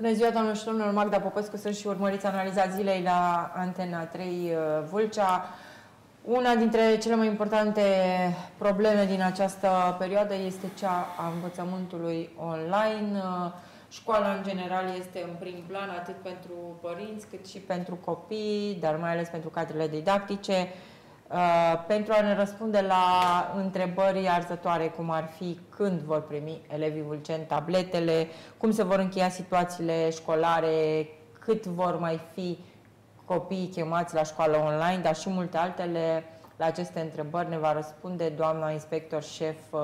Bună ziua, doamnă și domnilor, Magda Popescu, sunt și urmăriți analiza zilei la Antena 3 uh, Vâlcea. Una dintre cele mai importante probleme din această perioadă este cea a învățământului online. Uh, școala, în general, este în prim plan atât pentru părinți cât și pentru copii, dar mai ales pentru cadrele didactice. Uh, pentru a ne răspunde la întrebări arzătoare, cum ar fi când vor primi elevii vulceni tabletele, cum se vor încheia situațiile școlare, cât vor mai fi copiii chemați la școală online, dar și multe altele. La aceste întrebări ne va răspunde doamna inspector șef uh,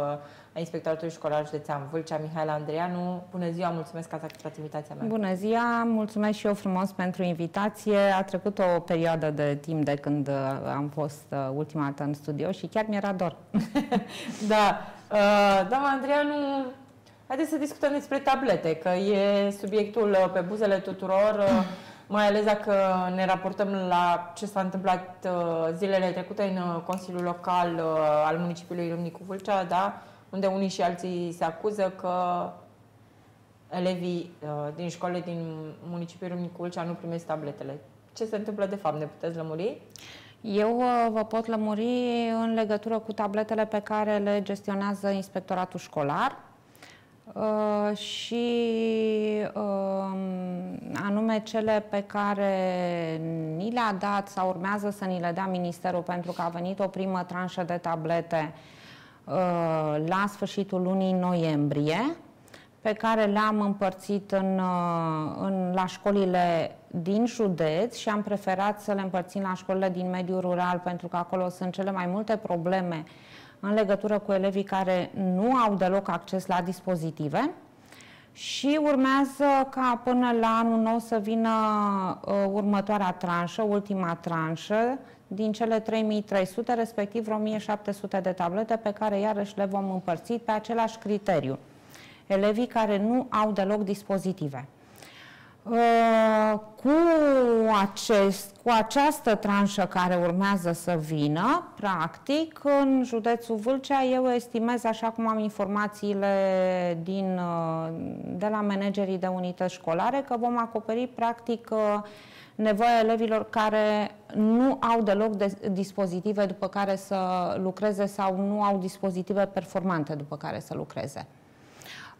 a Inspectoratului Școlar Județean Vâlcea, Mihaela Andreanu. Bună ziua, mulțumesc că ați acceptat invitația mea. Bună ziua, mulțumesc și eu frumos pentru invitație. A trecut o perioadă de timp de când uh, am fost uh, ultima dată în studio și chiar mi-era dor. da, uh, doamna Andreanu, haideți să discutăm despre tablete, că e subiectul pe buzele tuturor mai ales dacă ne raportăm la ce s-a întâmplat zilele trecute în Consiliul Local al municipiului Râmnicu Vâlcea, da? Unde unii și alții se acuză că elevii uh, din școli din municipiul Râmnicu Vâlcea nu primesc tabletele. Ce se întâmplă de fapt? Ne puteți lămuri? Eu uh, vă pot lămuri în legătură cu tabletele pe care le gestionează inspectoratul școlar uh, și uh, anume cele pe care ni le-a dat sau urmează să ni le dea Ministerul pentru că a venit o primă tranșă de tablete uh, Uh, la sfârșitul lunii noiembrie, pe care le-am împărțit în, uh, în, la școlile din județ și am preferat să le împărțim la școlile din mediul rural pentru că acolo sunt cele mai multe probleme în legătură cu elevii care nu au deloc acces la dispozitive. Și urmează ca până la anul nou să vină uh, următoarea tranșă, ultima tranșă, din cele 3300, respectiv vreo 1700 de tablete pe care iarăși le vom împărți pe același criteriu. Elevii care nu au deloc dispozitive. Uh, cu, acest, cu această tranșă care urmează să vină, practic, în județul Vâlcea, eu estimez, așa cum am informațiile din, uh, de la managerii de unități școlare, că vom acoperi, practic, uh, nevoia elevilor care nu au deloc de dispozitive după care să lucreze sau nu au dispozitive performante după care să lucreze.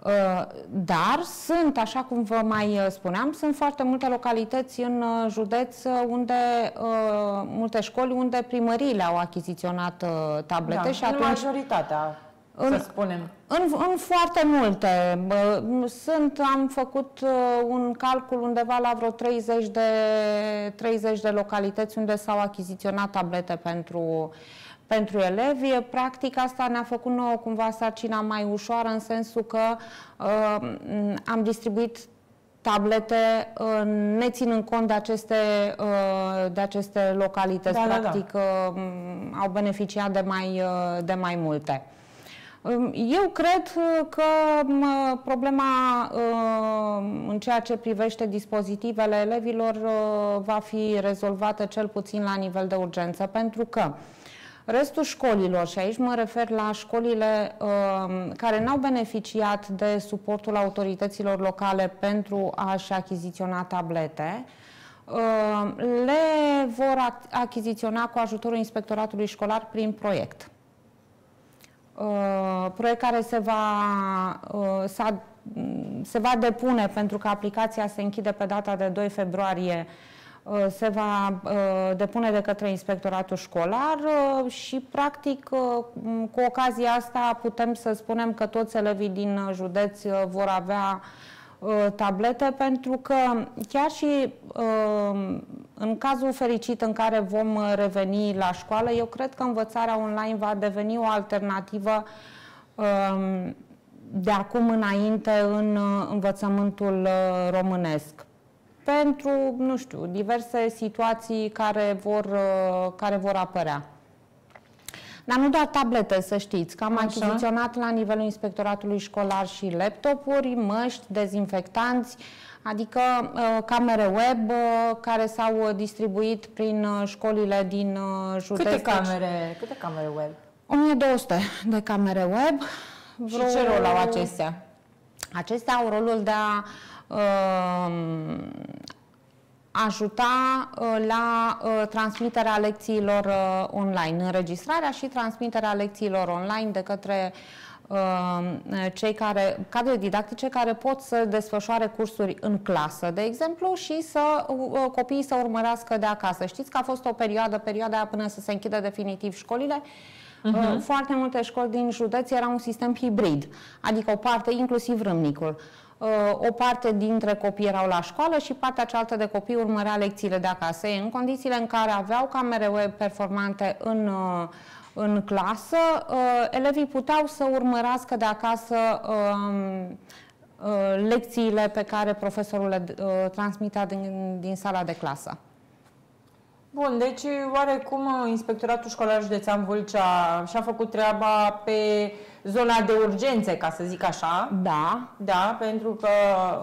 Uh, dar sunt, așa cum vă mai uh, spuneam, sunt foarte multe localități în uh, județ unde, multe școli unde primăriile au achiziționat tablete da, și atunci... majoritatea în, să spunem? În, în foarte multe. Sunt, am făcut uh, un calcul undeva la vreo 30 de, 30 de localități unde s-au achiziționat tablete pentru, pentru elevi. Practic asta ne-a făcut nouă cumva sarcina mai ușoară în sensul că uh, am distribuit tablete uh, ne ținând cont de aceste, uh, de aceste localități. Da, Practic da, da. Uh, au beneficiat de mai, uh, de mai multe. Eu cred uh, că problema uh, în ceea ce privește dispozitivele elevilor uh, va fi rezolvată cel puțin la nivel de urgență, pentru că restul școlilor, și aici mă refer la școlile care n-au beneficiat de suportul autorităților locale pentru a-și achiziționa tablete, le vor achiziționa cu ajutorul inspectoratului școlar prin proiect. Uh, proiect care se va, uh, se va depune pentru că aplicația se închide pe data de 2 februarie uh, se va uh, depune de către inspectoratul școlar uh, și practic cu ocazia asta putem să spunem că toți elevii din județ vor avea Uh, tablete pentru că chiar și uh, în cazul fericit în care vom reveni la școală, eu cred că învățarea online va deveni o alternativă um, de acum înainte în uh, învățământul românesc pentru, nu știu, diverse situații care vor, care vor apărea. Dar nu doar tablete, să știți, că am Așa. achiziționat la nivelul inspectoratului școlar și laptopuri, măști, dezinfectanți, adică uh, camere web uh, care s-au distribuit prin uh, școlile din uh, județ. Câte camere, câte camere web? 1200 de camere web. Vreo... Și ce rol au acestea? Acestea au rolul de a ajuta la transmiterea lecțiilor online, înregistrarea și transmiterea lecțiilor online de către cei care, cadre didactice care pot să desfășoare cursuri în clasă, de exemplu, și să copiii să urmărească de acasă. Știți că a fost o perioadă, perioada până să se închidă definitiv școlile, Uh-huh. Foarte multe școli din județ era un sistem hibrid, adică o parte, inclusiv râmnicul, uh, o parte dintre copii erau la școală și partea cealaltă de copii urmărea lecțiile de acasă. În condițiile în care aveau camere web performante în, uh, în clasă, elevii puteau să urmărească de acasă um, lecțiile pe care profesorul le transmitea din, din sala de clasă. Bun, deci oarecum Inspectoratul Școlar Județean Vâlcea și-a făcut treaba pe zona de urgențe, ca să zic așa. Da. Da, pentru că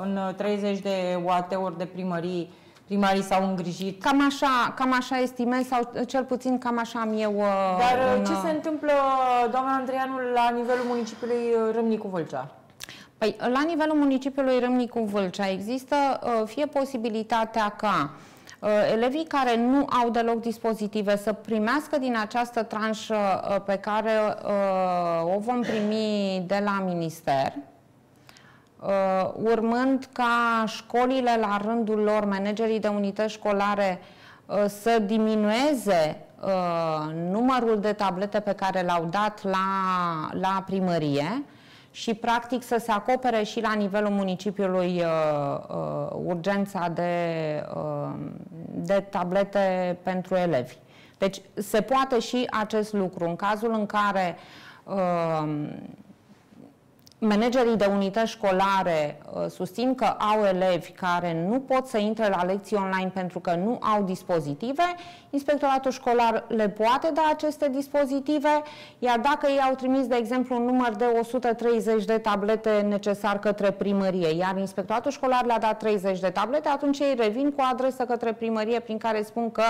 în 30 de UAT-uri de primării primarii s-au îngrijit. Cam așa, cam așa estimez, sau cel puțin cam așa am eu... Uh, Dar un... ce se întâmplă, doamna Andreanu, la nivelul municipiului Râmnicu Vâlcea? Păi, la nivelul municipiului Râmnicu Vâlcea există uh, fie posibilitatea ca Uh, elevii care nu au deloc dispozitive să primească din această tranșă uh, pe care uh, o vom primi de la minister, urmând ca școlile la rândul lor, managerii de unități școlare, să diminueze numărul de tablete pe care le-au dat la, la primărie, și practic să se acopere și la nivelul municipiului uh, uh, urgența de, uh, de tablete pentru elevi. Deci se poate și acest lucru în cazul în care uh, Managerii de unități școlare uh, susțin că au elevi care nu pot să intre la lecții online pentru că nu au dispozitive. Inspectoratul școlar le poate da aceste dispozitive, iar dacă ei au trimis, de exemplu, un număr de 130 de tablete necesar către primărie, iar inspectoratul școlar le-a dat 30 de tablete, atunci ei revin cu o adresă către primărie prin care spun că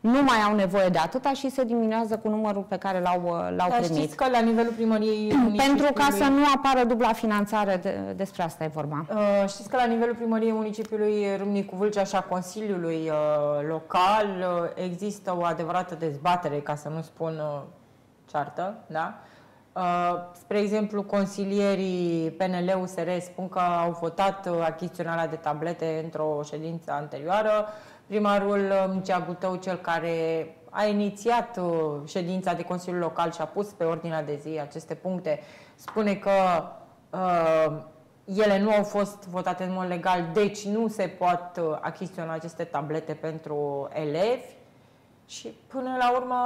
nu mai au nevoie de atâta și se diminuează cu numărul pe care l-au, uh, l-au Dar primit. știți că la nivelul primăriei Pentru ca să nu apară dubla finanțare, de, despre asta e vorba. Uh, știți că la nivelul primăriei municipiului Râmnicu Vâlcea și a Consiliului uh, Local uh, există o adevărată dezbatere, ca să nu spun uh, ceartă, da? Uh, spre exemplu, consilierii PNL-USR spun că au votat uh, achiziționarea de tablete într-o ședință anterioară, primarul uh, Mircea Gutău, cel care a inițiat uh, ședința de Consiliul Local și a pus pe ordinea de zi aceste puncte, spune că uh, ele nu au fost votate în mod legal, deci nu se pot uh, achiziționa aceste tablete pentru elevi și până la urmă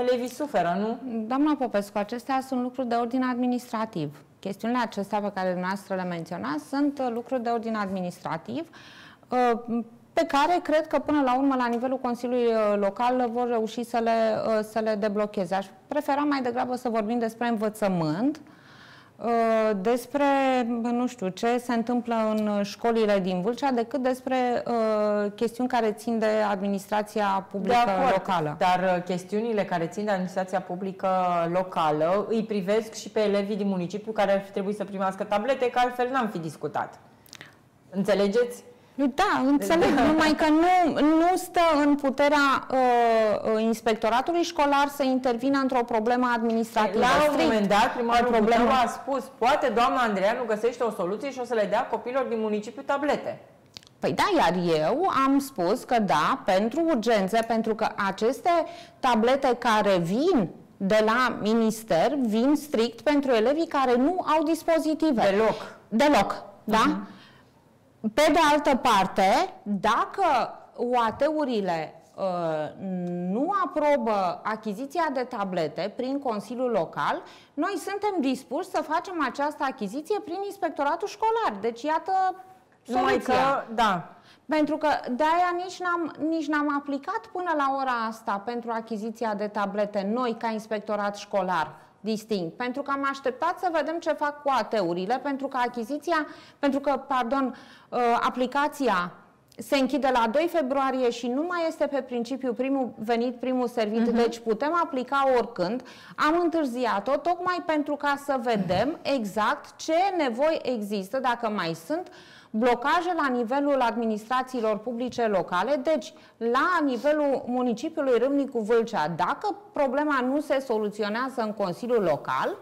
elevii suferă, nu? Doamna Popescu, acestea sunt lucruri de ordin administrativ. Chestiunile acestea pe care dumneavoastră le menționați sunt lucruri de ordin administrativ pe care cred că până la urmă la nivelul Consiliului uh, Local vor reuși să le, uh, să le deblocheze. Aș prefera mai degrabă să vorbim despre învățământ, uh, despre, nu știu, ce se întâmplă în școlile din Vâlcea, decât despre chestiuni care țin de administrația publică de acord, locală. Dar chestiunile care țin de administrația publică locală îi privesc și pe elevii din municipiu care ar fi trebuit să primească tablete, că altfel n-am fi discutat. Înțelegeți? Da, înțeleg, numai că nu, nu stă în puterea uh, uh, inspectoratului școlar să intervină într-o problemă administrativă. La un moment dat, primarul problemă... a spus, poate doamna Andreea nu găsește o soluție și o să le dea copilor din municipiu tablete. Păi da, iar eu am spus că da, pentru urgențe, pentru că aceste tablete care vin de la minister vin strict pentru elevii care nu au dispozitive. Deloc. Deloc, da? Uh-huh. Pe de altă parte, dacă UAT-urile uh, nu aprobă achiziția de tablete prin Consiliul Local, noi suntem dispuși să facem această achiziție prin Inspectoratul Școlar. Deci, iată soluția. Numai că, da. Pentru că de-aia nici n-am, nici n-am aplicat până la ora asta pentru achiziția de tablete noi ca inspectorat școlar distinct. Pentru că am așteptat să vedem ce fac cu AT-urile, pentru că achiziția, pentru că, pardon, uh, aplicația se închide la 2 februarie și nu mai este pe principiu primul venit, primul servit, uh-huh. deci putem aplica oricând. Am întârziat-o tocmai pentru ca să vedem exact ce nevoi există, dacă mai sunt blocaje la nivelul administrațiilor publice locale, deci la nivelul municipiului Râmnicu Vâlcea. Dacă problema nu se soluționează în Consiliul Local,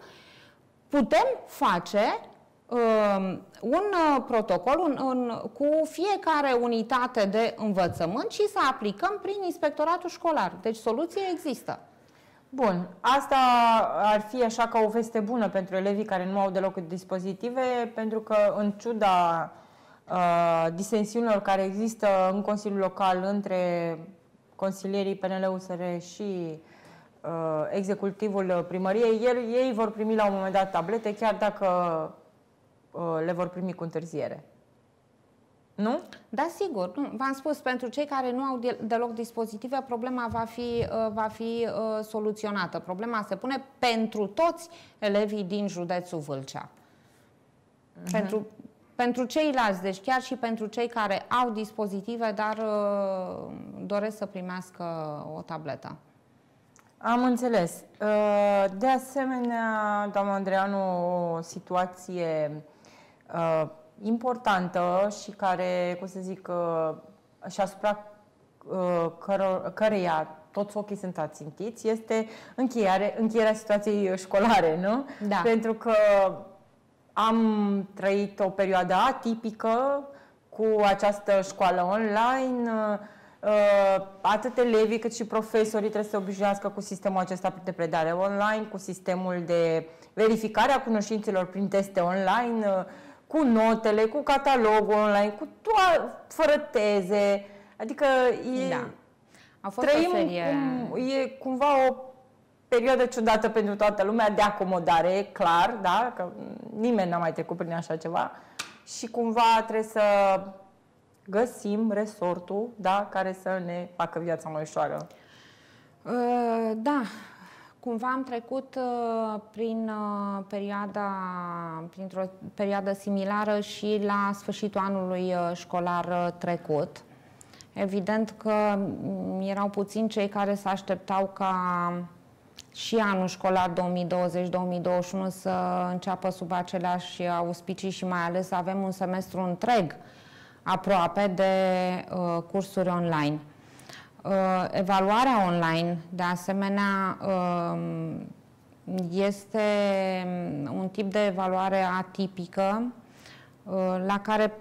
putem face uh, un uh, protocol un, un, cu fiecare unitate de învățământ și să aplicăm prin inspectoratul școlar. Deci soluție există. Bun, asta ar fi așa ca o veste bună pentru elevii care nu au deloc dispozitive, pentru că în ciuda uh, disensiunilor care există în Consiliul Local între consilierii PNL-USR și uh, executivul primăriei, el, ei vor primi la un moment dat tablete, chiar dacă uh, le vor primi cu întârziere. Nu? Da, sigur. V-am spus, pentru cei care nu au deloc dispozitive, problema va fi, uh, va fi uh, soluționată. Problema se pune pentru toți elevii din județul Vâlcea. Uh-huh. Pentru, pentru ceilalți, deci chiar și pentru cei care au dispozitive, dar uh, doresc să primească o tabletă. Am înțeles. Uh, de asemenea, doamna Andreanu, o situație uh, importantă și care, cum să zic, uh, și asupra uh, căro- căreia toți ochii sunt ațintiți, este încheiare, încheierea situației școlare, nu? Da. Pentru că am trăit o perioadă atipică cu această școală online, uh, atât elevii cât și profesorii trebuie să se obișnuiască cu sistemul acesta de predare online, cu sistemul de verificare a cunoștințelor prin teste online, cu notele, cu catalogul online, cu toate, fără teze. Adică e, da. A fost trăim o serie... cum, e cumva o perioadă ciudată pentru toată lumea de acomodare, clar, da? Că nimeni n-a mai trecut prin așa ceva. Și cumva trebuie să găsim resortul, da? Care să ne facă viața mai ușoară. Uh, da, Cumva am trecut uh, prin uh, perioada, printr-o perioadă similară și la sfârșitul anului uh, școlar uh, trecut. Evident că mm, erau puțini cei care se așteptau ca și anul școlar 2020-2021 să înceapă sub aceleași auspicii și mai ales să avem un semestru întreg aproape de uh, cursuri online. Uh, evaluarea online, de asemenea, um, este un tip de evaluare atipică uh, la care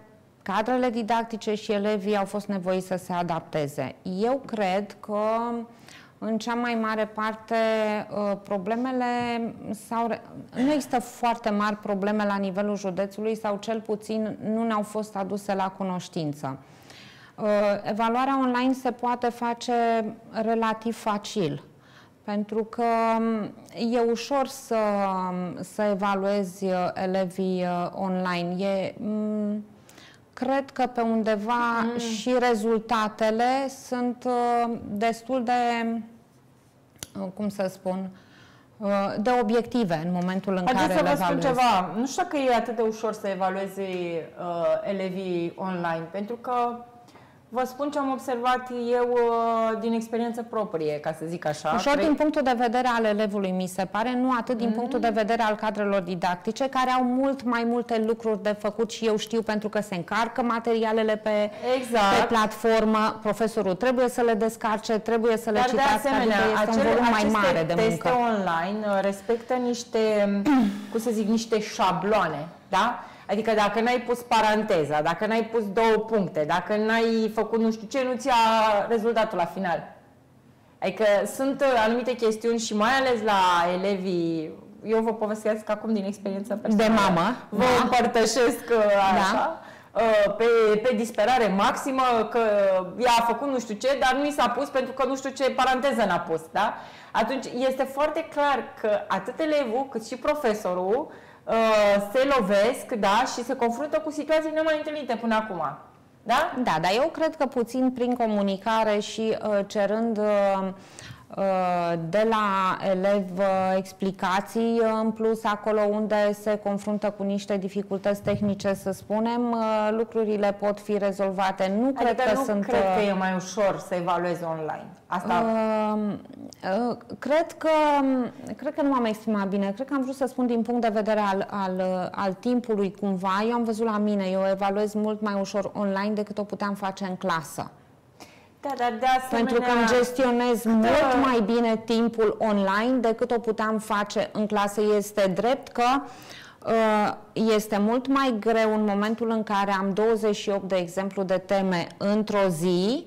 cadrele didactice și elevii au fost nevoiți să se adapteze. Eu cred că în cea mai mare parte uh, problemele sau nu există foarte mari probleme la nivelul județului sau cel puțin nu ne-au fost aduse la cunoștință. Uh, evaluarea online se poate face relativ facil, pentru că um, e ușor să, um, să evaluezi uh, elevii uh, online. E, mm, cred că pe undeva mm. și rezultatele sunt destul de, cum să spun, de obiective în momentul în Haideți care să le vă spun ceva. Nu știu că e atât de ușor să evalueze uh, elevii online, pentru că Vă spun ce am observat eu uh, din experiență proprie, ca să zic așa. Ușor Cred... din punctul de vedere al elevului, mi se pare, nu atât din mm. punctul de vedere al cadrelor didactice, care au mult mai multe lucruri de făcut și eu știu pentru că se încarcă materialele pe, exact. pe platformă. Profesorul trebuie să le descarce, trebuie să le Dar citească, de asemenea, adică este acele, un volum mai mare de muncă. teste online uh, respectă niște, cum să zic, niște șabloane, da? Adică dacă n-ai pus paranteza, dacă n-ai pus două puncte, dacă n-ai făcut nu știu ce, nu-ți ia rezultatul la final. Adică sunt anumite chestiuni și mai ales la elevii, eu vă povestesc acum din experiență personală. De mamă. Vă da. împărtășesc uh, da. așa. Da. Pe, pe disperare maximă că ea a făcut nu știu ce, dar nu i s-a pus pentru că nu știu ce paranteză n-a pus, da? Atunci este foarte clar că atât elevul cât și profesorul Uh, se lovesc da, și se confruntă cu situații nemai întâlnite până acum. Da? Da, dar eu cred că puțin prin comunicare și uh, cerând uh, uh, de la elev uh, explicații în plus acolo unde se confruntă cu niște dificultăți tehnice, să spunem, lucrurile pot fi rezolvate. Nu adică cred că nu sunt... cred că e mai ușor să evaluezi online. Asta... Uh, Uh, cred că, cred că nu m-am exprimat bine. Cred că am vrut să spun din punct de vedere al, al, al timpului cumva. Eu am văzut la mine, eu evaluez mult mai ușor online decât o puteam face în clasă. Da, dar de asemenea... Pentru că îmi gestionez da. mult mai bine timpul online decât o puteam face în clasă. Este drept că uh, este mult mai greu în momentul în care am 28, de exemplu, de teme într-o zi,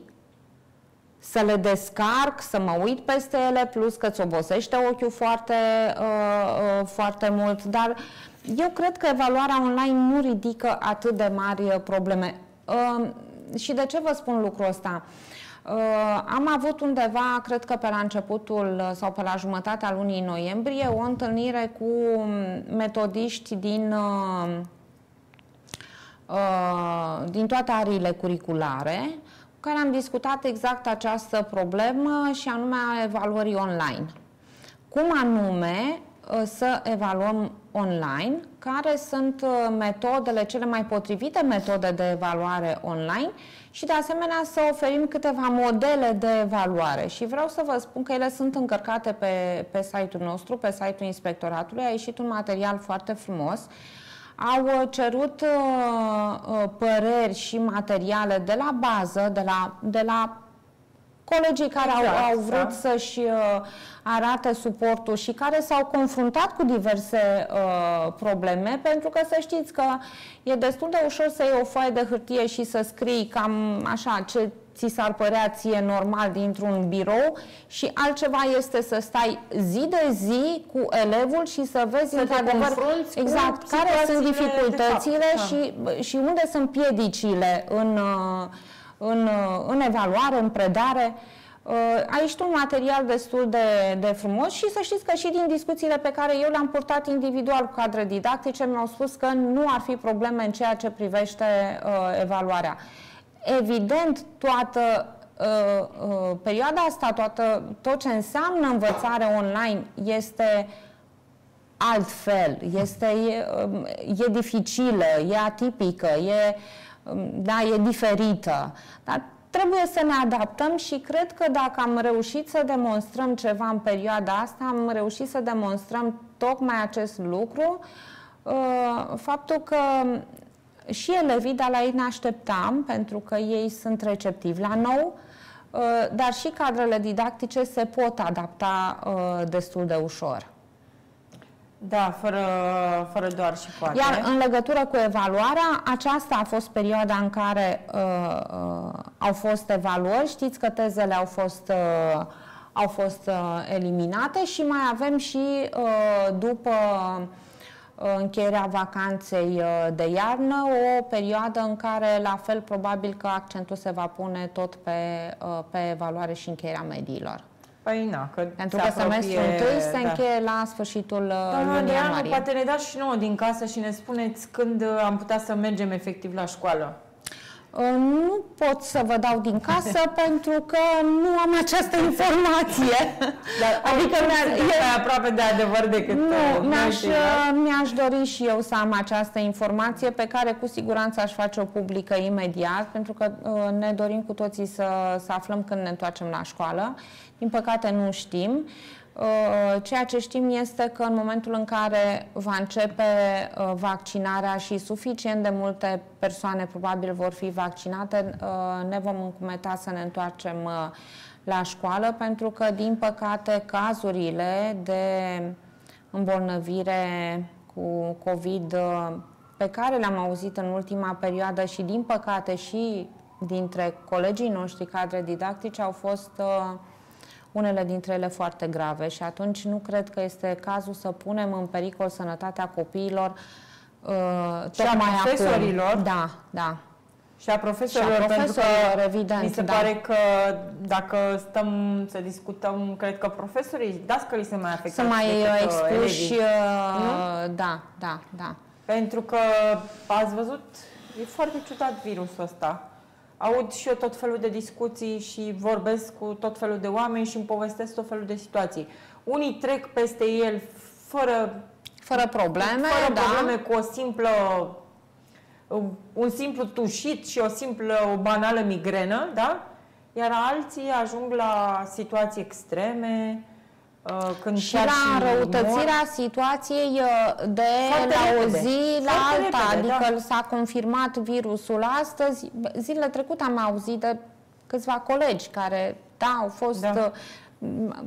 să le descarc, să mă uit peste ele, plus că îți obosește ochiul foarte, uh, uh, foarte mult, dar eu cred că evaluarea online nu ridică atât de mari uh, probleme. Uh, și de ce vă spun lucrul ăsta? Uh, am avut undeva, cred că pe la începutul uh, sau pe la jumătatea lunii noiembrie, o întâlnire cu metodiști din, uh, uh, din toate ariile curriculare, cu care am discutat exact această problemă și anume a evaluării online. Cum anume uh, să evaluăm online, care sunt uh, metodele, cele mai potrivite metode de evaluare online și de asemenea să oferim câteva modele de evaluare. Și vreau să vă spun că ele sunt încărcate pe, pe site-ul nostru, pe site-ul Inspectoratului. A ieșit un material foarte frumos uh, au uh, cerut uh, uh, păreri și materiale de la bază, de la, de la colegii care exact, au, au vrut da. să-și uh, arate suportul și care s-au confruntat cu diverse uh, probleme, pentru că să știți că e destul de ușor să iei o foaie de hârtie și să scrii cam așa ce ți s-ar părea ție normal dintr-un birou și altceva este să stai zi de zi cu elevul și să vezi să într-adevăr exact care sunt dificultățile fapt, și, da. și unde sunt piedicile în, în, în evaluare, în predare. Aici un material destul de, de frumos și să știți că și din discuțiile pe care eu le-am purtat individual cu cadre didactice mi-au spus că nu ar fi probleme în ceea ce privește uh, evaluarea. Evident, toată uh, uh, perioada asta, toată, tot ce înseamnă învățare online este altfel, este, e, um, e dificilă, e atipică, e, um, da, e diferită. Dar trebuie să ne adaptăm și cred că dacă am reușit să demonstrăm ceva în perioada asta, am reușit să demonstrăm tocmai acest lucru, uh, faptul că și elevii, dar la ei ne așteptam, pentru că ei sunt receptivi la nou, uh, dar și cadrele didactice se pot adapta uh, destul de ușor. Da, fără, fără doar și poate. Iar în legătură cu evaluarea, aceasta a fost perioada în care uh, uh, au fost evaluări. Știți că tezele au fost, uh, au fost uh, eliminate și mai avem și uh, după uh, încheierea vacanței uh, de iarnă, o perioadă în care, la fel, probabil că accentul se va pune tot pe, uh, pe evaluare și încheierea mediilor. Păi na, că Pentru că semestrul întâi se da. încheie la sfârșitul uh, da, lunii ianuarie. Poate ne dați și nouă din casă și ne spuneți când am putea să mergem efectiv la școală. Nu pot să vă dau din casă pentru că nu am această informație. Dar adică e aproape de adevăr decât Nu, uh, mi-aș, uh, mi-aș dori și eu să am această informație pe care cu siguranță aș face o publică imediat pentru că uh, ne dorim cu toții să, să aflăm când ne întoarcem la școală. Din păcate nu știm. Uh, Uh, ceea ce știm este că în momentul în care va începe uh, vaccinarea și suficient de multe persoane probabil vor fi vaccinate, uh, ne vom încumeta să ne întoarcem la școală, pentru că, din păcate, cazurile de îmbolnăvire cu COVID pe care le-am auzit în ultima perioadă și, din păcate, și dintre colegii noștri cadre didactice au fost uh, unele dintre ele foarte grave și atunci nu cred că este cazul să punem în pericol sănătatea copiilor uh, și a profesorilor. Acum. Da, da. Și a profesorilor, și a profesorilor evident. Mi se da. pare că dacă stăm să discutăm, cred că profesorii, dascălii se mai afectați. Să mai uh, expuși, uh, da, da, da. Pentru că ați văzut, e foarte ciudat virusul ăsta aud și eu tot felul de discuții și vorbesc cu tot felul de oameni și îmi povestesc tot felul de situații. Unii trec peste el fără, fără probleme, fără da. probleme cu o simplă un simplu tușit și o simplă, o banală migrenă, da? iar alții ajung la situații extreme, uh, când și la înrăutățirea situației uh, de Foarte la repede. o zi la Foarte alta. Repede, adică da. s-a confirmat virusul astăzi. Zilele trecute am auzit de câțiva colegi care, da, au fost... Da uh,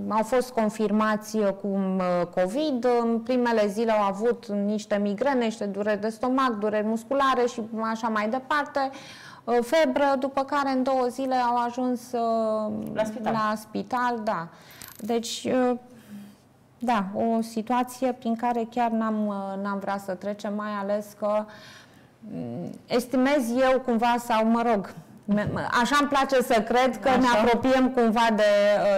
au fost confirmați cu COVID. În primele zile au avut niște migrene, niște dureri de stomac, dureri musculare și așa mai departe. Febră, după care în două zile au ajuns la spital. La spital da. Deci, da, o situație prin care chiar n-am, n-am vrea să trecem, mai ales că mm, estimez eu cumva, sau mă rog, Așa îmi place să cred că Așa. ne apropiem cumva de,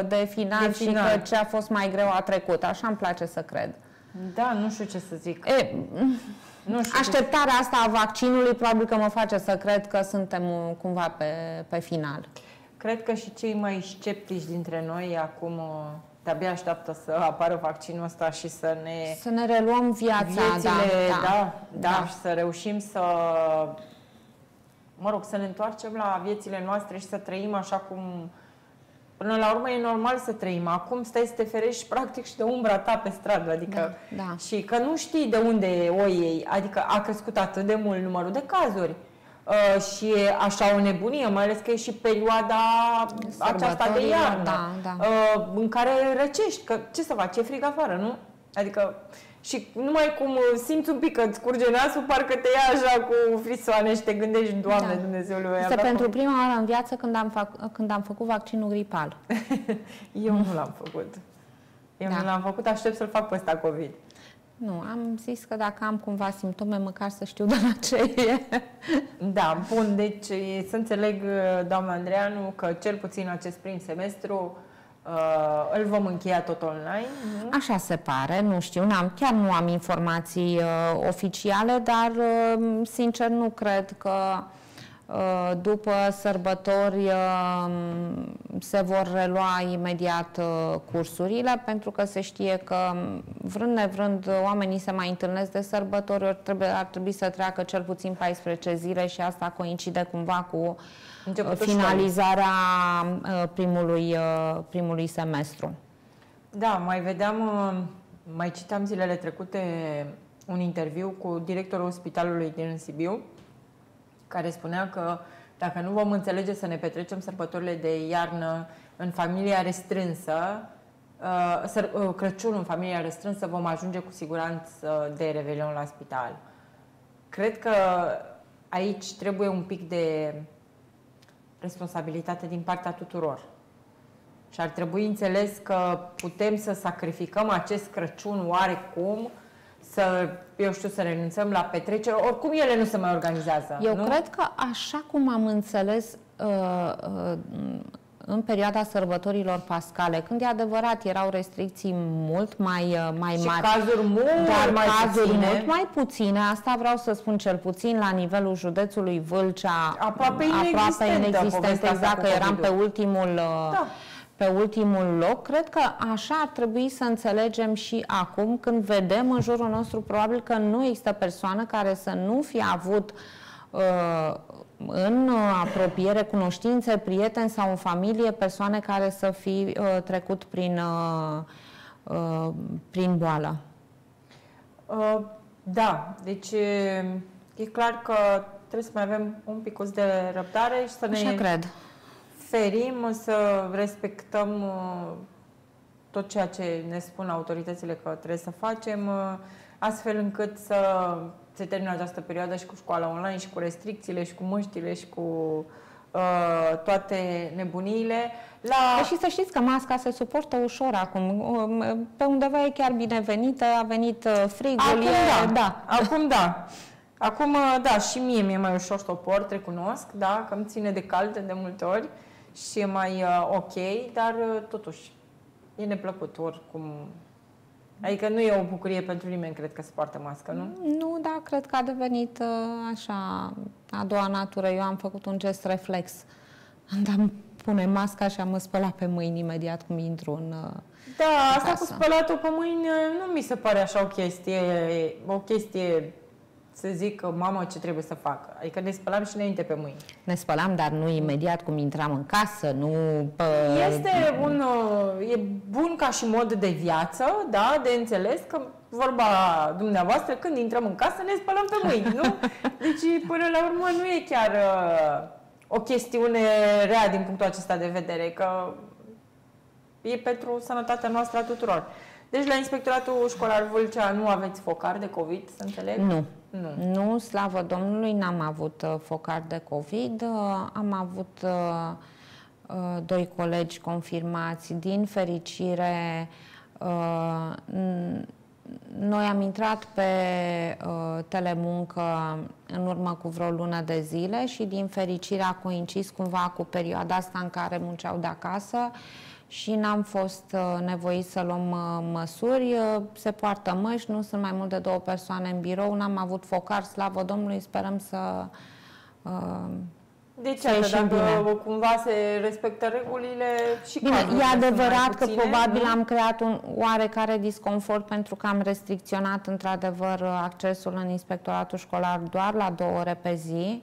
de, final de final și că ce a fost mai greu a trecut. Așa îmi place să cred. Da, nu știu ce să zic. E, nu știu așteptarea ce... asta a vaccinului probabil că mă face să cred că suntem cumva pe, pe final. Cred că și cei mai sceptici dintre noi acum de-abia așteaptă să apară vaccinul ăsta și să ne... Să ne reluăm viața, viețile, da, da, da, da, și să reușim să, mă rog, să ne întoarcem la viețile noastre și să trăim așa cum... Până la urmă e normal să trăim. Acum stai să te ferești practic și de umbra ta pe stradă, adică... Da, da. Și că nu știi de unde o iei, adică a crescut atât de mult numărul de cazuri. Uh, și e așa o nebunie, mai ales că e și perioada aceasta de iarnă, da, da. Uh, în care răcești, că ce să faci, e frig afară, nu? Adică și numai cum simți un pic că îți curge nasul, parcă te ia așa cu frisoane și te gândești, Doamne da. Dumnezeului meu. Este pentru prima oară în viață când am, fac, când am făcut vaccinul gripal. Eu nu l-am făcut. Eu da. nu l-am făcut, aștept să-l fac pe ăsta COVID. Nu, am zis că dacă am cumva simptome, măcar să știu de la ce e. Da, bun, deci să înțeleg, doamna Andreanu, că cel puțin acest prim semestru uh, îl vom încheia tot online. Uh-huh. Așa se pare, nu știu, n-am, chiar nu am informații uh, oficiale, dar uh, sincer nu cred că Uh, după sărbători uh, se vor relua imediat uh, cursurile pentru că se știe că vrând nevrând oamenii se mai întâlnesc de sărbători, ori trebuie, ar trebui să treacă cel puțin 14 zile și asta coincide cumva cu Începutul finalizarea școlii. primului, primului semestru. Da, mai vedeam, mai citam zilele trecute un interviu cu directorul spitalului din Sibiu, care spunea că dacă nu vom înțelege să ne petrecem sărbătorile de iarnă în familia restrânsă, uh, uh, Crăciunul în familia restrânsă, vom ajunge cu siguranță de Revelion la spital. Cred că aici trebuie un pic de responsabilitate din partea tuturor. Și ar trebui înțeles că putem să sacrificăm acest Crăciun oarecum să, eu știu, să renunțăm la petrecere. Oricum ele nu se mai organizează. Eu nu? cred că așa cum am înțeles uh, uh, în perioada sărbătorilor pascale, când e adevărat erau restricții mult mai, uh, mai și mari. cazuri mult dar mai cazuri puține. mult mai puține, asta vreau să spun cel puțin la nivelul județului Vâlcea, aproape aproape inexistent exact că eram pe ultimul uh, da pe ultimul loc. Cred că așa ar trebui să înțelegem și acum, când vedem în jurul nostru probabil că nu există persoană care să nu fi avut uh, în apropiere, cunoștințe, prieteni sau în familie, persoane care să fi uh, trecut prin, uh, uh, prin boală. Uh, da, deci e clar că trebuie să mai avem un pic de răbdare și să ne... Așa cred ferim să respectăm uh, tot ceea ce ne spun autoritățile că trebuie să facem, uh, astfel încât să se termină această perioadă și cu școala online și cu restricțiile și cu măștile și cu uh, toate nebuniile. La... Deci și să știți că masca se suportă ușor acum. Um, pe undeva e chiar binevenită, a venit uh, frigul. Acum e... da, da. Acum da. Acum, da, și mie mi-e mai ușor să o port, recunosc, da, că îmi ține de cald de multe ori și e mai uh, ok, dar uh, totuși e neplăcut oricum. Adică nu e o bucurie pentru nimeni, cred că se poartă mască, nu? Nu, da, cred că a devenit uh, așa a doua natură. Eu am făcut un gest reflex. Am pune masca și am mă spălat pe mâini imediat cum intru în uh, Da, asta casă. cu spălatul pe mâini uh, nu mi se pare așa o chestie, o chestie să zic, mamă, ce trebuie să fac. Adică ne spălam și înainte pe mâini. Ne spălam, dar nu imediat cum intram în casă, nu... Pe... Este un... Uh, e bun ca și mod de viață, da, de înțeles că vorba dumneavoastră, când intrăm în casă, ne spălăm pe mâini, nu? Deci, până la urmă, nu e chiar uh, o chestiune rea din punctul acesta de vedere, că e pentru sănătatea noastră a tuturor. Deci la Inspectoratul Școlar Vâlcea nu aveți focar de COVID, să înțeleg? Nu. Nu, nu slavă Domnului, n-am avut uh, focar de COVID. Uh, am avut uh, uh, doi colegi confirmați. Din fericire, uh, noi am intrat pe uh, telemuncă în urmă cu vreo lună de zile și din fericire a coincis cumva cu perioada asta în care munceau de acasă și n-am fost uh, nevoit să luăm uh, măsuri. Uh, se poartă măști, nu sunt mai mult de două persoane în birou, n-am avut focar, slavă Domnului, sperăm să deci, atât, dacă bine. cumva se respectă regulile și Bine, e adevărat că probabil nu? am creat un oarecare disconfort pentru că am restricționat într-adevăr accesul în inspectoratul școlar doar la două ore pe zi.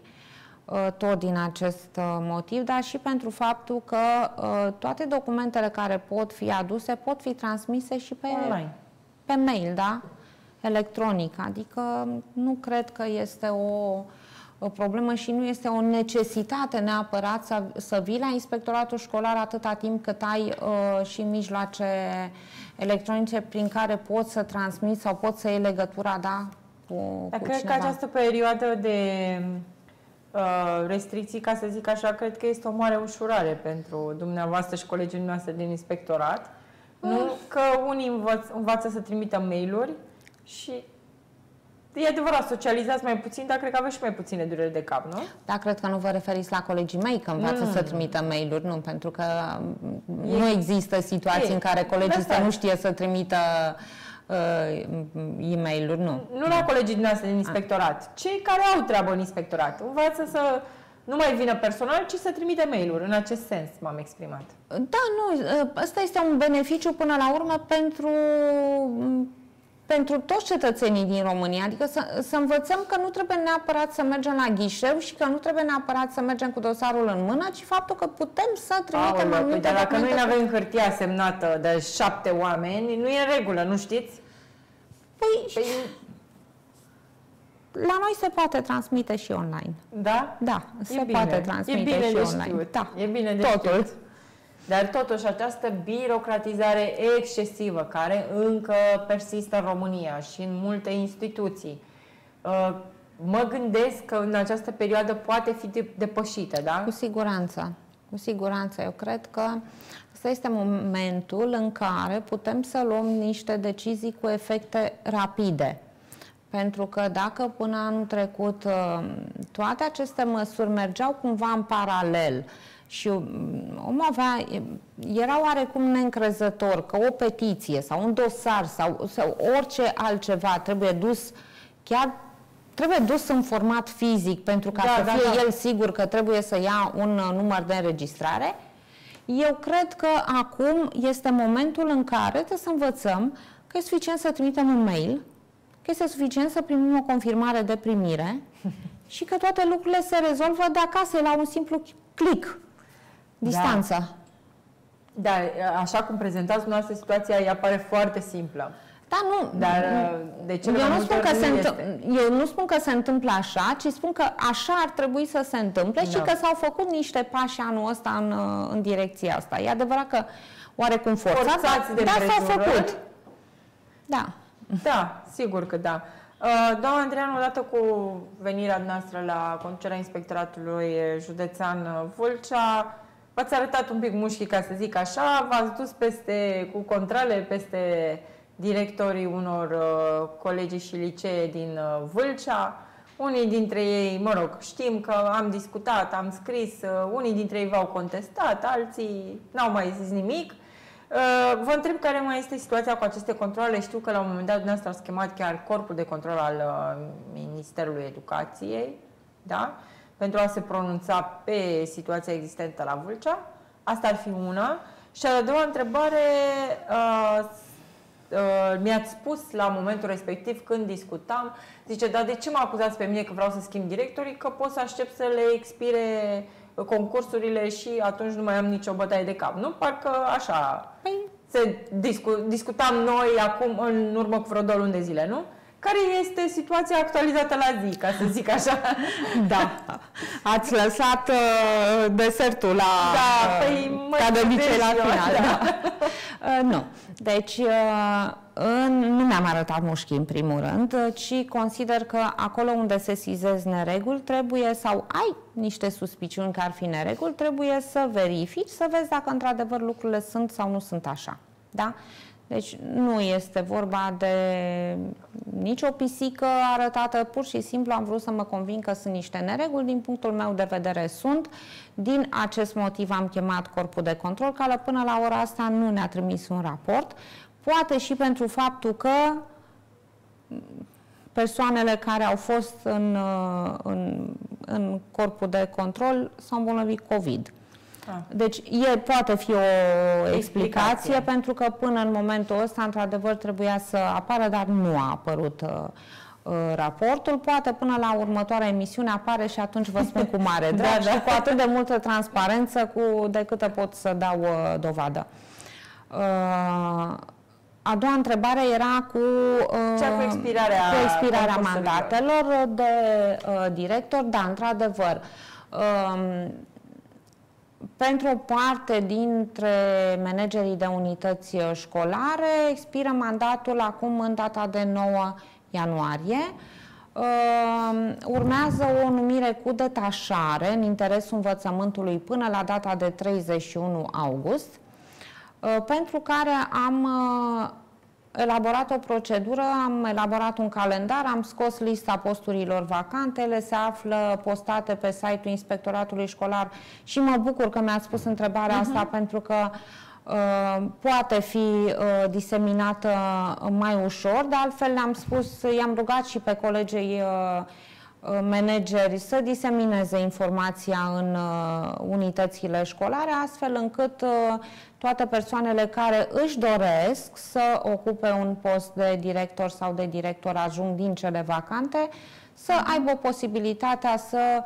Uh, tot din acest uh, motiv, dar și pentru faptul că uh, toate documentele care pot fi aduse pot fi transmise și pe, Online. pe mail, da? Electronic. Adică nu cred că este o, o problemă și nu este o necesitate neapărat să, să vii la inspectoratul școlar atâta timp cât ai uh, și mijloace electronice prin care poți să transmiți sau poți să iei legătura, da? Cu, Dar cu cred cineva. că această perioadă de Uh, restricții, ca să zic așa, cred că este o mare ușurare pentru dumneavoastră și colegii noastre din inspectorat. Uh. Nu? Că unii învăț, învață să trimită mail-uri și E adevărat, socializați mai puțin, dar cred că aveți și mai puține dureri de cap, nu? Da, cred că nu vă referiți la colegii mei că învață mm. să trimită mail-uri, nu, pentru că e, nu există situații e, în care colegii să nu știe să trimită uh, e mail nu. Nu la colegii noastre din inspectorat, cei care au treabă în inspectorat. Învață să nu mai vină personal, ci să trimite mail-uri. În acest sens m-am exprimat. Da, nu, ăsta este un beneficiu până la urmă pentru pentru toți cetățenii din România, adică să, să învățăm că nu trebuie neapărat să mergem la ghișeu și că nu trebuie neapărat să mergem cu dosarul în mână, ci faptul că putem să trimitem Aoleu, anumite păi, dar dacă noi nu avem hârtia semnată de șapte oameni, nu e în regulă, nu știți? Păi, păi la noi se poate transmite și online. Da? Da, e se bine. poate transmite e bine și de online. Știut. Da. E bine de Totul. Știut. Dar totuși această birocratizare excesivă care încă persistă în România și în multe instituții, uh, mă gândesc că în această perioadă poate fi depășită, da? Cu siguranță. Cu siguranță. Eu cred că ăsta este momentul în care putem să luăm niște decizii cu efecte rapide. Pentru că dacă până anul trecut uh, toate aceste măsuri mergeau cumva în paralel, și mm, omul avea, era oarecum neîncrezător că o petiție sau un dosar sau, sau orice altceva trebuie dus chiar trebuie dus în format fizic pentru ca da, să da, fie da. el sigur că trebuie să ia un uh, număr de înregistrare, eu cred că acum este momentul în care trebuie să învățăm că e suficient să trimitem un mail, că este suficient să primim o confirmare de primire și că toate lucrurile se rezolvă de acasă la un simplu click distanța. Da. da, așa cum prezentați dumneavoastră situația, ea pare foarte simplă. Da, nu. Dar de ce eu nu, spun că se întâmplă, eu nu spun că se întâmplă așa, ci spun că așa ar trebui să se întâmple da. și că s-au făcut niște pași anul ăsta în, în direcția asta. E adevărat că oarecum forțat, Forțați de da, s-au făcut. Da. Da, sigur că da. Uh, doamna Andreanu, odată cu venirea noastră la conducerea Inspectoratului Județean Vâlcea, v-ați arătat un pic mușchii, ca să zic așa, v-ați dus peste, cu controle peste directorii unor uh, colegi și licee din uh, Vâlcea. Unii dintre ei, mă rog, știm că am discutat, am scris, uh, unii dintre ei v-au contestat, alții n-au mai zis nimic. Uh, vă întreb care mai este situația cu aceste controle. Știu că la un moment dat dumneavoastră a schemat chiar corpul de control al uh, Ministerului Educației, da? pentru a se pronunța pe situația existentă la Vâlcea. Asta ar fi una. Și a doua întrebare, uh, uh, mi-ați spus la momentul respectiv când discutam, zice, dar de ce mă acuzați pe mine că vreau să schimb directorii? Că pot să aștept să le expire concursurile și atunci nu mai am nicio bătaie de cap. Nu? Parcă așa păi, se discu- discutam noi acum în urmă cu vreo două luni de zile, nu? Care este situația actualizată la zi, ca să zic așa? Da. Ați lăsat uh, desertul la... Da, păi uh, ca de obicei la final. Da. uh, nu. Deci, uh, în, nu mi-am arătat mușchii în primul rând, ci consider că acolo unde se sizez nereguli trebuie sau ai niște suspiciuni că ar fi nereguli, trebuie să verifici, să vezi dacă într-adevăr lucrurile sunt sau nu sunt așa. Da? Deci nu este vorba de nicio pisică arătată, pur și simplu am vrut să mă convin că sunt niște nereguli, din punctul meu de vedere sunt. Din acest motiv am chemat corpul de control, care până la ora asta nu ne-a trimis un raport. Poate și pentru faptul că persoanele care au fost în, în, în corpul de control s-au îmbolnăvit COVID. Ah. Deci e, poate fi o explicație, explicație, pentru că până în momentul ăsta, într-adevăr, trebuia să apară, dar nu a apărut uh, uh, raportul. Poate până la următoarea emisiune apare și atunci vă spun cu mare drag da, da. și cu atât de multă transparență cu, de câtă pot să dau uh, dovadă. Uh, a doua întrebare era cu, uh, cu expirarea, cu expirarea mandatelor de uh, director. Da, într-adevăr, uh, pentru o parte dintre managerii de unități școlare expiră mandatul acum în data de 9 ianuarie. Uh, urmează o numire cu detașare în interesul învățământului până la data de 31 august, uh, pentru care am uh, elaborat o procedură, am elaborat un calendar, am scos lista posturilor vacante, ele se află postate pe site-ul Inspectoratului Școlar și mă bucur că mi-ați spus întrebarea uh-huh. asta pentru că uh, poate fi uh, diseminată mai ușor, de altfel le-am spus, i-am rugat și pe colegii uh, Uh, manageri să disemineze informația în uh, unitățile școlare, astfel încât uh, toate persoanele care își doresc să ocupe un post de director sau de director ajung din cele vacante, să aibă posibilitatea să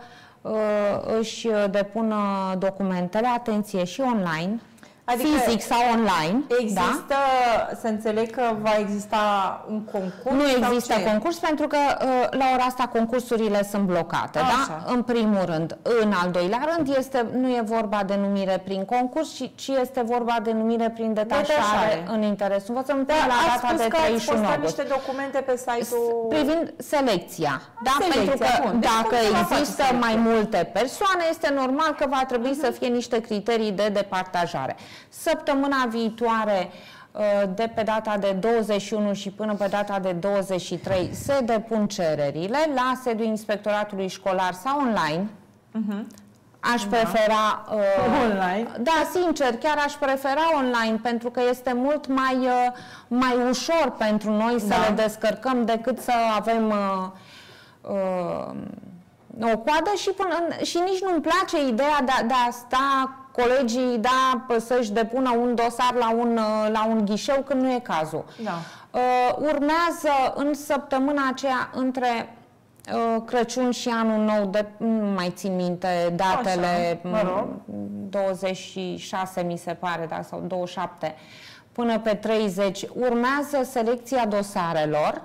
își depună documentele, atenție și online, Adică fizic sau online. Există, da? să înțeleg că va exista un concurs? Nu există ce? concurs pentru că uh, la ora asta concursurile sunt blocate, da? Așa. da? În primul rând. În al doilea rând, este, nu e vorba de numire prin concurs, ci, ci este vorba de numire prin detașare, detașare. în interesul învățământului da, la data de 31 august. niște documente pe site-ul... Privind selecția, da? Selecția, pentru că bun. Deci dacă există mai multe persoane, este normal că va trebui uh-huh. să fie niște criterii de departajare. Săptămâna viitoare, uh, de pe data de 21 și până pe data de 23, se depun cererile la sediul Inspectoratului Școlar sau online. Uh-huh. Aș da. prefera... Uh, online? Da, sincer, chiar aș prefera online, pentru că este mult mai, uh, mai ușor pentru noi să da. le descărcăm decât să avem... Uh, uh, o coadă și, până, și nici nu-mi place ideea de, de a sta colegii, da, să-și depună un dosar la un, la un ghișeu când nu e cazul. Da. Uh, urmează în săptămâna aceea între uh, Crăciun și Anul Nou, de, nu mai țin minte datele, Așa, 26 mi se pare, da, sau 27, până pe 30, urmează selecția dosarelor,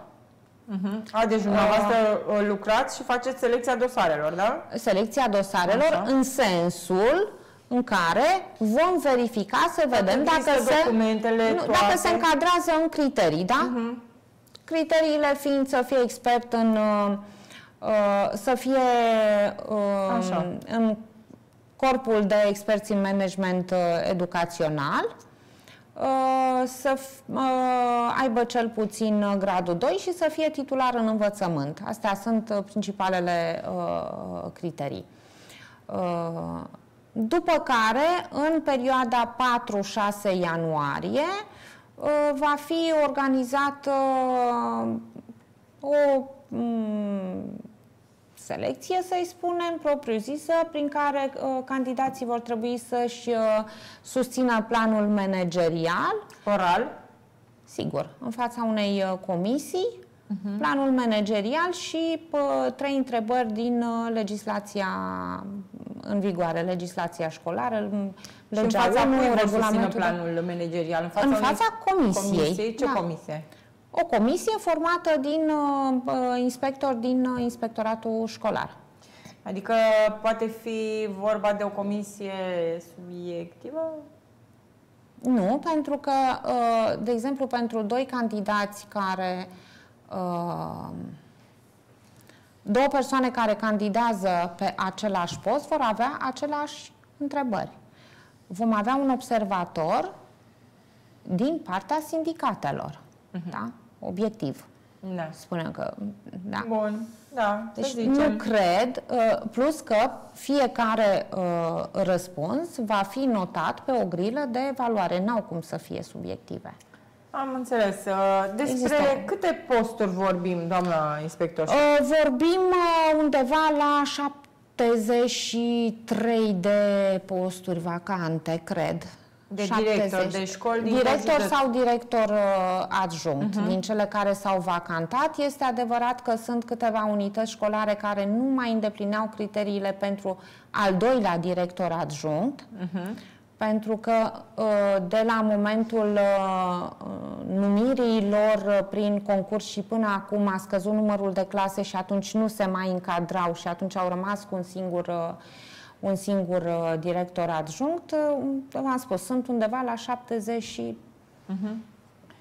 Uh-huh. A, deci dumneavoastră uh, lucrați și faceți selecția dosarelor, da? Selecția dosarelor Așa. în sensul în care vom verifica să vedem dacă se, documentele, nu, dacă se încadrează în criterii, da? Uh-huh. Criteriile fiind să fie expert în uh, uh să fie uh, în corpul de experți în management uh, educațional, uh, să uh, aibă cel puțin gradul 2 și să fie titular în învățământ. Astea sunt uh, principalele uh, criterii. Uh, după care, în perioada 4-6 ianuarie, uh, va fi organizată uh, o mm, selecție, să-i spunem, propriu-zisă, prin care uh, candidații vor trebui să-și susțină planul managerial. Oral? sigur, în fața unei uh, comisii, uh-huh. planul managerial și uh, trei întrebări din uh, legislația în vigoare, legislația școlară, legea și în fața 1, regulamentul planul managerial? În fața, în fața comisiei. comisiei. Ce da. comisie? O comisie formată din uh, inspectori din uh, inspectoratul școlar. Adică poate fi vorba de o comisie subiectivă? Nu, pentru că, uh, de exemplu, pentru doi candidați care uh, două persoane care candidează pe același post vor avea aceleași întrebări. Vom avea un observator din partea sindicatelor. Uh-huh. Da? Obiectiv. Da. Spunem că... Da. Bun. Da, deci nu cred, uh, plus că fiecare uh, răspuns va fi notat pe o grilă de evaluare. N-au cum să fie subiective. Am înțeles. Uh, despre Există. câte posturi vorbim, doamna inspector? Vorbim undeva la 73 de posturi vacante, cred. De 70. director de școli din Director de... sau director uh, adjunct. Uh-huh. Din cele care s-au vacantat, este adevărat că sunt câteva unități școlare care nu mai îndeplineau criteriile pentru al doilea director adjunct. Uh-huh. Pentru că uh, de la momentul uh, numirii lor uh, prin concurs și până acum a scăzut numărul de clase și atunci nu se mai încadrau și atunci au rămas cu un singur uh, un singur uh, director adjunct, uh, v-am spus, sunt undeva la 70 și uh-huh.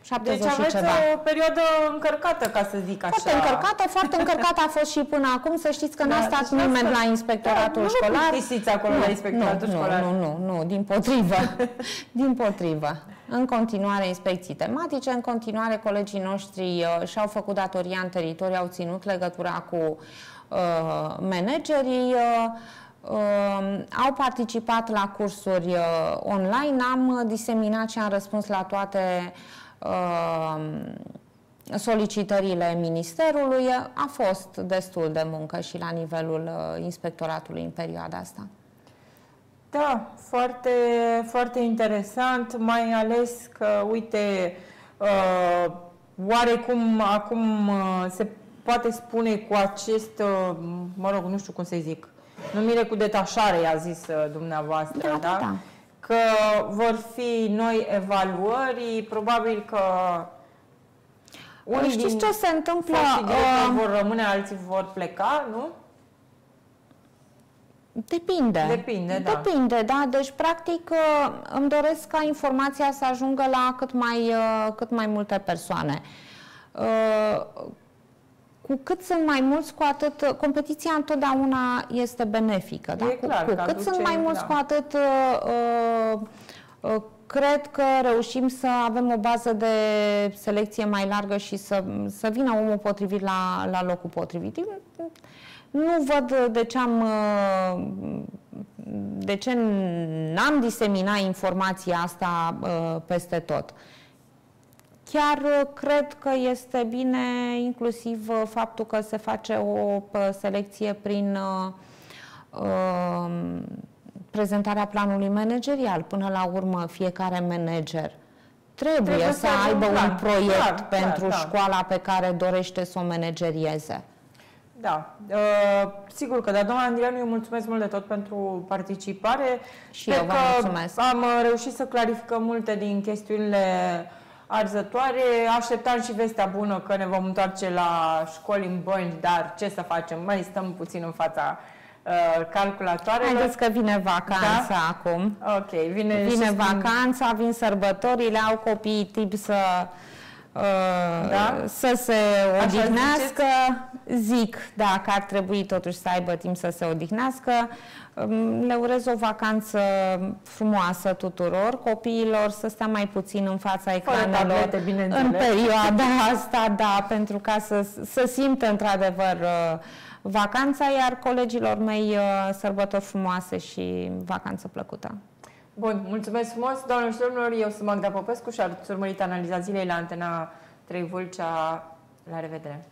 70 deci aveți ceva. o perioadă încărcată, ca să zic așa. Foarte încărcată, foarte încărcată a fost și până acum. Să știți că da, n-a stat deci nimeni la inspectoratul da, școlar. Nu acolo nu, la inspectoratul nu, școlar. Nu, nu, nu, din potrivă. din potrivă. În continuare inspecții tematice, în continuare colegii noștri uh, și-au făcut datoria în teritoriu, au ținut legătura cu uh, managerii, uh, Uh, au participat la cursuri uh, online, am diseminat și am răspuns la toate uh, solicitările Ministerului. A fost destul de muncă și la nivelul uh, inspectoratului în perioada asta. Da, foarte, foarte interesant, mai ales că, uite, uh, oarecum acum uh, se poate spune cu acest, uh, mă rog, nu știu cum să zic, Numire cu detașare, i-a zis uh, dumneavoastră, da? da? da. Că vor fi noi evaluări, probabil că unii Știți ce se întâmplă? Uh, vor rămâne, alții vor pleca, nu? Depinde. Depinde, da. Depinde, da. Deci, practic, uh, îmi doresc ca informația să ajungă la cât mai, uh, cât mai multe persoane cu cât sunt mai mulți, cu atât competiția întotdeauna este benefică. Da? E clar, cu, cu cât sunt mai mulți, da. cu atât uh, uh, cred că reușim să avem o bază de selecție mai largă și să, să vină omul potrivit la, la locul potrivit. Nu văd de ce am de ce n-am diseminat informația asta uh, peste tot. Chiar uh, cred că este bine inclusiv uh, faptul că se face o uh, selecție prin prezentarea planului managerial. Până la urmă, fiecare manager trebuie, trebuie să, să aibă un, un proiect clar, pentru clar, da. școala pe care dorește să o managerieze. Da, uh, sigur că da, doamna Andrianu, eu mulțumesc mult de tot pentru participare. Și Cred eu vă mulțumesc. am reușit să clarificăm multe din chestiunile arzătoare. Așteptam și vestea bună că ne vom întoarce la școli în bănci, dar ce să facem? Mai stăm puțin în fața uh, calculatoarelor. Haideți că vine vacanța da? acum. Ok, vine, vine vacanța, vin sărbătorile, au copiii timp să uh, da? să se odihnească. Zic, da, că ar trebui totuși să aibă timp să se odihnească. Le urez o vacanță frumoasă tuturor, copiilor să stea mai puțin în fața ecranelor tablete, în perioada asta, da, pentru ca să, să simtă într-adevăr uh, vacanța, iar colegilor mei uh, sărbători frumoase și vacanță plăcută. Bun, mulțumesc frumos, doamnelor și domnilor, eu sunt Magda Popescu și ați urmărit analiza zilei la Antena 3 Vâlcea. La revedere!